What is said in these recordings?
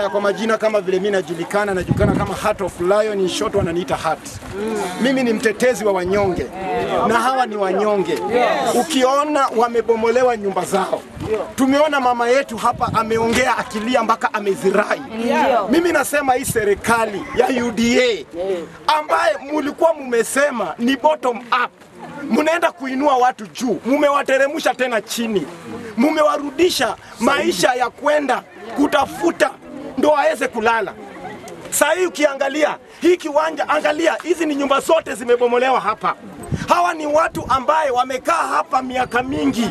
Ya kwa majina kama vile mimi najulikana, najulikana kama Heart of Lion, in short wananiita Heart. Mimi ni mtetezi wa wanyonge. Na hawa ni wanyonge. Ukiona wamebomolewa nyumba zao, tumeona mama yetu hapa ameongea akilia mpaka amezirai. Mimi nasema hii serikali ya UDA ambaye mulikuwa mumesema ni bottom up, munaenda kuinua watu juu, mumewateremsha tena chini, mumewarudisha maisha ya kwenda kutafuta ndo aweze kulala. Saa hii ukiangalia hii kiwanja, angalia hizi ni nyumba zote zimebomolewa hapa. Hawa ni watu ambaye wamekaa hapa miaka mingi,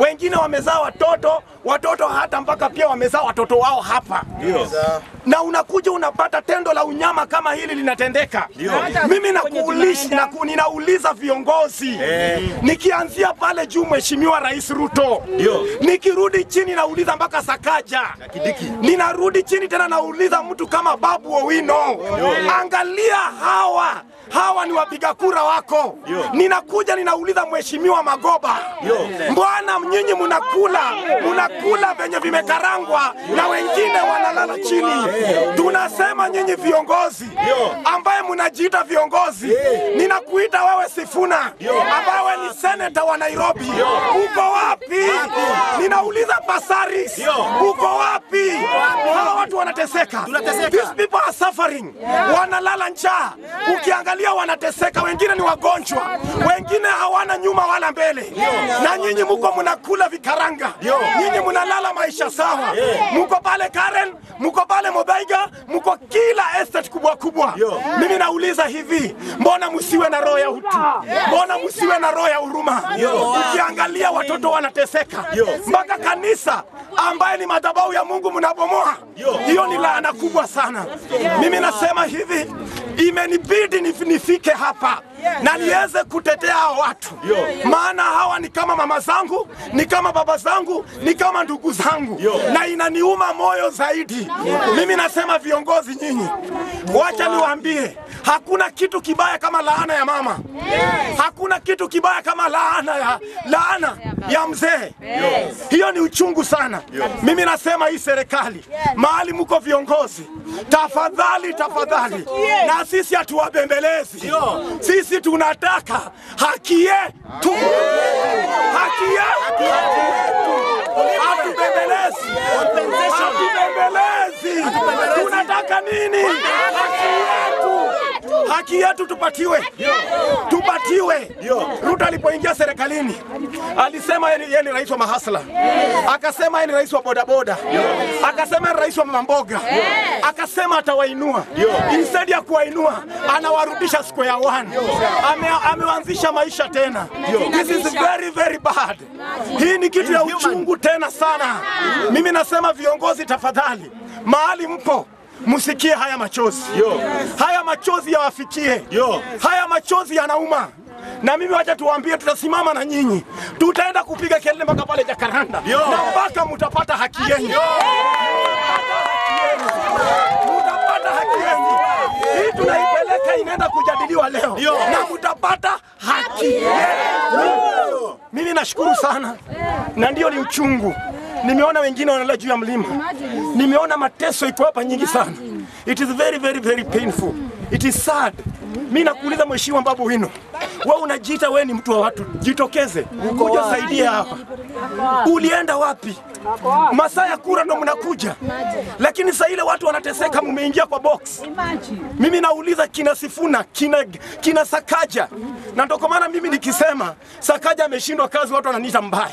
wengine wamezaa watoto, watoto hata mpaka pia wamezaa watoto wao hapa. Na unakuja unapata tendo la unyama kama hili linatendeka. Mimi nakuuliza na ninauliza viongozi. Nikianzia pale juu, Mheshimiwa Rais Ruto, nikirudi chini nauliza mpaka Sakaja, ninarudi chini tena nauliza mtu kama Babu Owino, angalia hawa hawa ni wapiga kura wako. Ninakuja ninauliza Mheshimiwa Magoba, mbwana nyinyi munakula munakula venye vimekarangwa na wengine wanalala chini. Tunasema nyinyi viongozi ambaye munajiita viongozi, ninakuita wewe Sifuna ambaye ni seneta wa Nairobi, uko wapi? Ninauliza Basaris, uko? Wanateseka, these people are suffering, wanalala njaa. Ukiangalia wanateseka, wengine ni wagonjwa, wengine hawana nyuma wala mbele, na nyinyi muko mnakula vikaranga, nyinyi mnalala maisha sawa, muko pale Karen, muko pale Mobaiga, muko kila estate kubwa kubwa. Mimi nauliza hivi, mbona msiwe na roho ya utu? Mbona msiwe na roho ya huruma? Ukiangalia watoto wanateseka, mpaka kanisa ambaye ni madhabahu ya Mungu mnabomoa. Hiyo ni laana kubwa sana. Mimi nasema hivi, imenibidi nif- nifike hapa na niweze kutetea hao watu, maana hawa ni kama mama zangu, ni kama baba zangu, ni kama ndugu zangu, na inaniuma moyo zaidi. Mimi nasema viongozi nyinyi, wacha niwaambie, hakuna kitu kibaya kama laana ya mama, hakuna kitu kibaya kama laana ya, laana ya mzee. Hiyo ni uchungu sana. Mimi nasema hii serikali, mahali mko viongozi, tafadhali tafadhali, na sisi hatuwabembelezi, sisi tunataka haki yetu, haki yetu, hatubembelezi, hatubembelezi. Tunataka nini? Haki yetu, haki yetu tupatiwe, tupatiwe. Ruto alipoingia serikalini alisema yeye ni- rais wa mahasla, akasema yeye ni rais wa bodaboda, akasema ni rais wa mamboga, akasema atawainua. Instead ya kuwainua anawarudisha square one, Ame, ameanzisha maisha tena. This is very very bad. Hii ni kitu ya uchungu tena sana. Mimi nasema viongozi, tafadhali, mahali mpo msikie haya machozi, haya machozi yawafikie, haya machozi yanauma. Na mimi wacha tuwaambie, tutasimama na nyinyi, tutaenda kupiga kelele mpaka pale Jakaranda na mpaka mutapata haki yenu, mutapata haki yenu. Hii tunaipeleka inaenda kujadiliwa leo. Na mtapata haki yenu. Mimi nashukuru sana, na ndio ni uchungu. Nimeona wengine wanalala juu ya mlima, nimeona mateso iko hapa nyingi sana. It is very very very painful. It is sad. Mimi nakuuliza Mheshimiwa Babu Wino, wewe unajiita wewe ni mtu wa watu, jitokeze ukuja saidia hapa. Ulienda wapi? Masaa ya kura ndo mnakuja, lakini saa ile watu wanateseka, mumeingia kwa box. Mimi nauliza kina Sifuna, kina, kina Sakaja, na ndo kwa maana mimi nikisema Sakaja ameshindwa kazi, watu wananiita mbaya.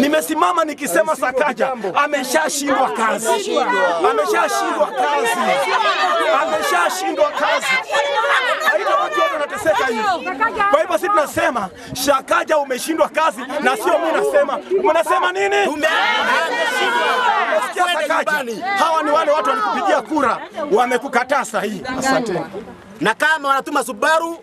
Nimesimama nikisema Sakaja ameshashindwa kazi, ameshashindwa kazi, ameshashindwa kazi. Hivi. Kwa hivyo sisi tunasema Shakaja umeshindwa kazi, na sio mimi nasema. Mnasema nini? Umeshindwa. Shakaja, Hawa ni wale watu walikupigia kura, wamekukataa sahihi. Asanteni. na kama wanatuma Subaru